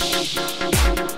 Thank